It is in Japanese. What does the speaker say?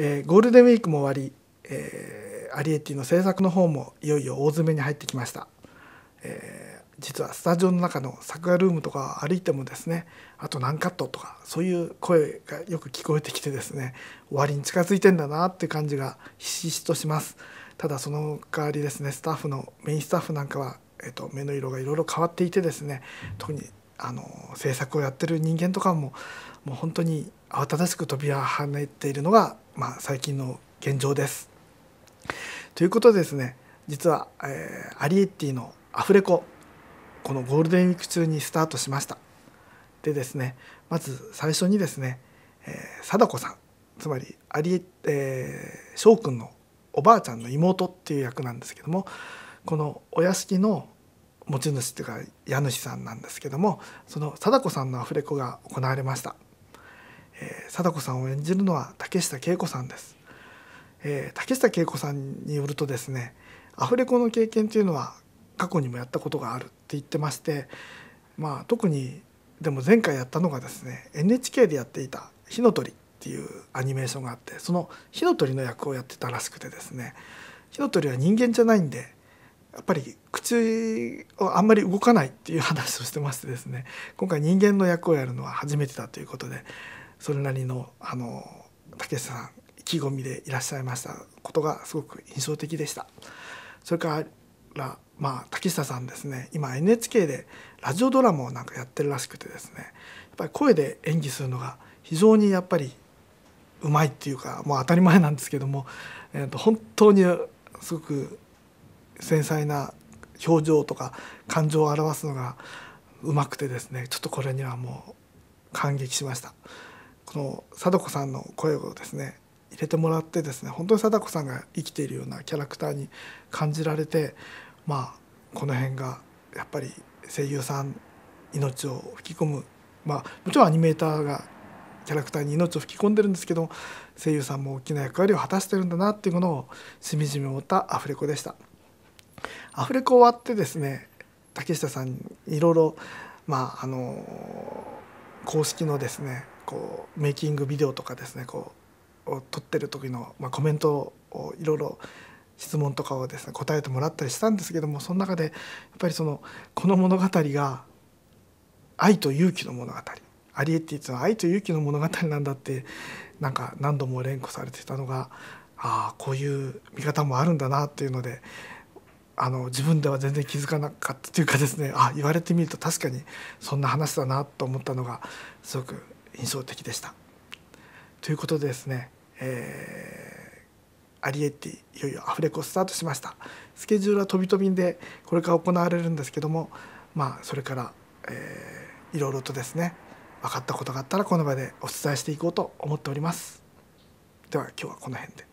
えー、ゴールデンウィークも終わり、えー、アリエッティの制作の方もいよいよ大詰めに入ってきました、えー、実はスタジオの中の作画ルームとか歩いてもですねあと何カットとかそういう声がよく聞こえてきてですね終わりに近づいてんだなっていう感じがひしひしとします。ただその代わりですねスタッフのメインスタッフなんかは、えーと、目の色がいろいろ変わっていてですね特にあの制作をやってる人間とかももう本当に慌ただしく飛び跳ねているのが、まあ、最近の現状です。ということでですね実は、えー、アリエッティのアフレコこのゴールデンウィーク中にスタートしました。でですねまず最初にですね、えー、貞子さんつまりアリエ、え、翔くんのおばあちゃんの妹っていう役なんですけどもこのお屋敷の持ち主っていうか家主さんなんですけどもその貞子さんのアフレコが行われました、えー、貞子さんを演じるのは竹下恵子さんです、えー、竹下恵子さんによるとですねアフレコの経験というのは過去にもやったことがあるって言ってましてまあ特にでも前回やったのがですね NHK でやっていた「火の鳥」っていうアニメーションがあってその火の鳥の役をやってたらしくてですね火の鳥は人間じゃないんでやっぱり口をあんまり動かないっていう話をしてましてですね今回人間の役をやるのは初めてだということでそれなりのあの竹下さん意気込みでいらっしゃいましたことがすごく印象的でした。それからまあ竹下さんですね。今 NHK でラジオドラマをなんかやってるらしくてですね。やっぱり声で演技するのが非常にやっぱりうまいっていうかもう当たり前なんですけども、えー、と本当にすごく繊細な表情とか感情を表すのがうまくてですねちょっとこれにはもう感激しました。この貞子さんの声をですね入れてもらってですね本当に貞子さんが生きているようなキャラクターに感じられてまあこの辺がやっぱり声優さん命を吹き込むまあもちろんアニメーターがキャラクターに命を吹き込んでるんですけど声優さんも大きな役割を果たしてるんだなっていうものをしみじみ思ったアフレコでした。アフレコ終わってですね竹下さんいろいろまああの公式のですねこうメイキングビデオとかですねこう撮ってる時の、まあ、コメントをいろいろ質問とかをですね答えてもらったりしたんですけどもその中でやっぱりそのこの物語が愛と勇気の物語アリエッティっていうのは愛と勇気の物語なんだってなんか何度も連呼されてたのがああこういう見方もあるんだなっていうのであの自分では全然気づかなかったというかですねあ言われてみると確かにそんな話だなと思ったのがすごく印象的でした。ということでですね、えー、アリエッティいよいよアフレコスタートしましたスケジュールは飛び飛びでこれから行われるんですけどもまあそれから、えー、いろいろとですね分かったことがあったらこの場でお伝えしていこうと思っております。では今日はこの辺で。